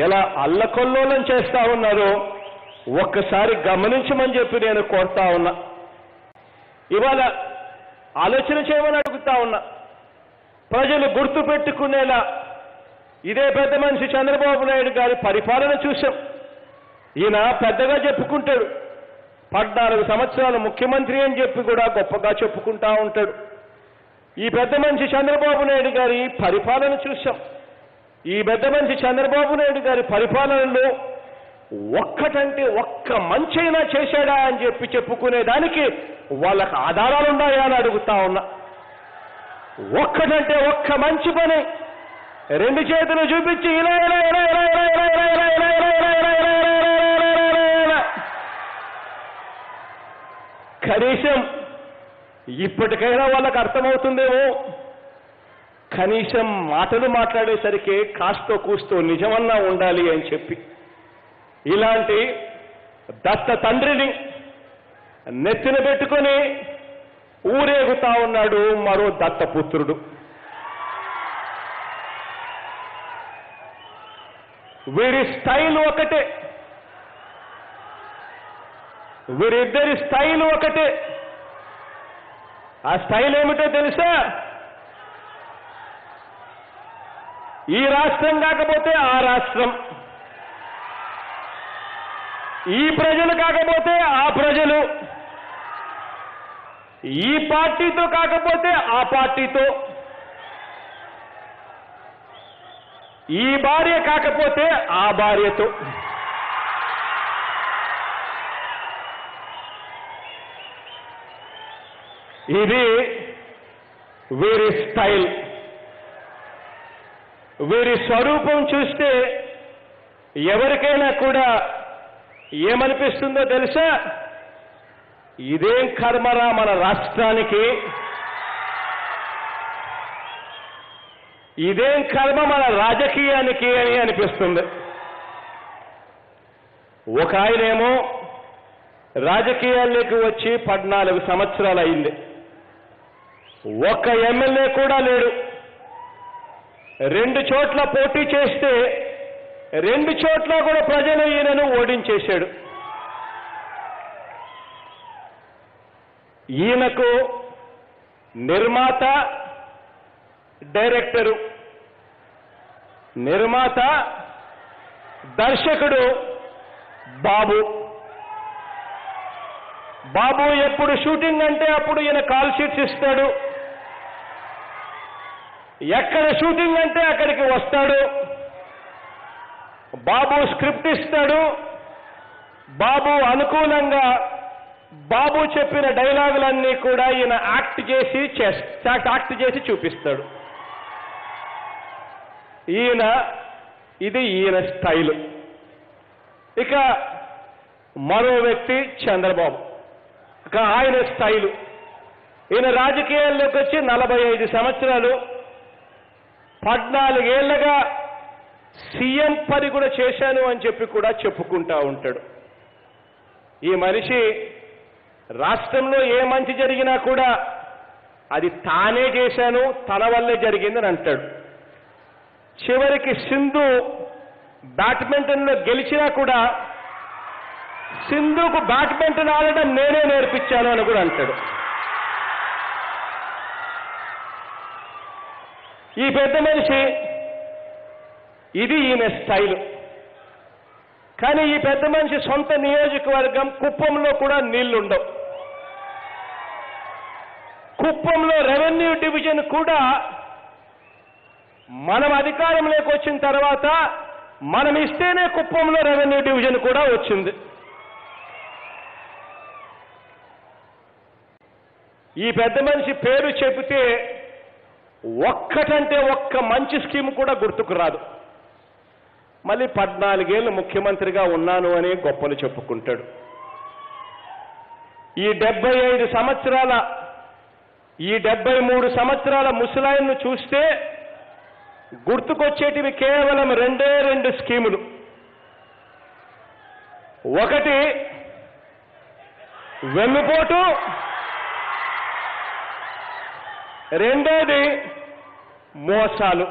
ఎలా అల్లకొల్లోలం చేస్తా ఉన్నారో ఒక్కసారి గమనించమని చెప్పి నేను కోరుతా ఉన్నా. ఇవాళ ఆలోచన చేయమని అడుగుతా ఉన్నా. ప్రజలు గుర్తు పెట్టుకునేలా ఇదే పెద్ద మనిషి చంద్రబాబు నాయుడు గారి పరిపాలన చూశాం. ఈయన పెద్దగా చెప్పుకుంటాడు. పద్నాలుగు సంవత్సరాలు ముఖ్యమంత్రి అని చెప్పి కూడా గొప్పగా చెప్పుకుంటా ఉంటాడు. ఈ పెద్ద మనిషి చంద్రబాబు నాయుడు గారి పరిపాలన చూశాం. ఈ పెద్ద మనిషి చంద్రబాబు నాయుడు గారి పరిపాలనలో ఒక్కటంటే ఒక్క మంచైనా చేశాడా అని చెప్పి చెప్పుకునే దానికి వాళ్ళకి ఆధారాలు ఉన్నాయా అని అడుగుతా ఉన్నా ఒక్కటంటే ఒక్క మంచి పని రెండు చేతులు చూపించి ఇలా ఇలా ఇలా ఇలా ఇలా ఇలా ఇలా ఇలా ఇలా ఇలా ఇలా ఇలా కనీసం ఇప్పటికైనా వాళ్ళకి అర్థమవుతుందేమో కనీసం మాటలు మాట్లాడేసరికి కాస్తో కూస్తో నిజమన్నా ఉండాలి అని చెప్పి. ఇలాంటి దత్త తండ్రిని నెత్తిన పెట్టుకొని ఊరేగుతా ఉన్నాడు మరో దత్తపుత్రుడు. వీరి స్టైల్ ఒకటే. వీరిద్దరి స్టైల్ ఒకటే. ఆ స్టైల్ ఏమిటో తెలుసా? ఈ రాష్ట్రం కాకపోతే ఆ రాష్ట్రం. ఈ ప్రజలు కాకపోతే ఆ ప్రజలు. ఈ పార్టీతో కాకపోతే ఆ పార్టీతో. ఈ భార్య కాకపోతే ఆ భార్యతో. ఇది వీరి స్టైల్. వీరి స్వరూపం చూస్తే ఎవరికైనా కూడా ఏమనిపిస్తుందో తెలుసా? ఇదేం కర్మరా మన రాష్ట్రానికి? ఇదేం కర్మ మన రాజకీయానికి అని అనిపిస్తుంది. ఒక ఆయనేమో రాజకీయాల్లోకి వచ్చి పద్నాలుగు సంవత్సరాలు అయింది ఒక్క ఎమ్మెల్యే కూడా లేడు. రెండు చోట్ల పోటీ చేస్తే రెండు చోట్ల కూడా ప్రజలు ఈయనను ఓడించేశాడు. ఈయనకు నిర్మాత డైరెక్టరు నిర్మాత దర్శకుడు బాబు. బాబు ఎప్పుడు షూటింగ్ అంటే అప్పుడు ఈయన కాల్ షీట్స్ ఇస్తాడు. ఎక్కడ షూటింగ్ అంటే అక్కడికి వస్తాడు. బాబు స్క్రిప్ట్ ఇస్తాడు. బాబు అనుకూలంగా బాబు చెప్పిన డైలాగులన్నీ కూడా ఈయన యాక్ట్ చేసి యాక్ట్ చేసి చూపిస్తాడు. ఈయన ఇది ఈయన స్టైల్. ఇక మరో వ్యక్తి చంద్రబాబు. ఇక ఆయన స్టైలు. ఈయన రాజకీయాల్లోకి వచ్చి నలభై ఐదు సంవత్సరాలు పద్నాలుగేళ్ళగా సీఎం పని కూడా చేశాను అని చెప్పి కూడా చెప్పుకుంటా ఉంటాడు. ఈ మనిషి రాష్ట్రంలో ఏ మంచి జరిగినా కూడా అది తానే చేశాను తన వల్లే జరిగిందని అంటాడు. చివరికి సింధు బ్యాడ్మింటన్లో గెలిచినా కూడా సింధుకు బ్యాడ్మింటన్ ఆడడం నేనే నేర్పించాను అని కూడా అంటాడు. ఈ పెద్ద మనిషి ఇది ఈమె స్టైల్. కానీ ఈ పెద్ద మనిషి సొంత నియోజకవర్గం కుప్పంలో కూడా నీళ్ళుండవు. కుప్పంలో రెవెన్యూ డివిజన్ కూడా మనం అధికారంలోకి వచ్చిన తర్వాత మనం ఇస్తేనే కుప్పంలో రెవెన్యూ డివిజన్ కూడా వచ్చింది. ఈ పెద్ద మనిషి పేరు చెబితే ఒక్కటంటే ఒక్క మంచి స్కీమ్ కూడా గుర్తుకు రాదు. మళ్ళీ పద్నాలుగేళ్ళు ముఖ్యమంత్రిగా ఉన్నాను అని గొప్పలు చెప్పుకుంటాడు. ఈ డెబ్బై ఐదు సంవత్సరాల ఈ డెబ్బై మూడు సంవత్సరాల ముసలాయన్ను చూస్తే గుర్తుకొచ్చేటివి కేవలం రెండే రెండు స్కీములు. ఒకటి వెన్నుపోటు. రెండోది మోసాలు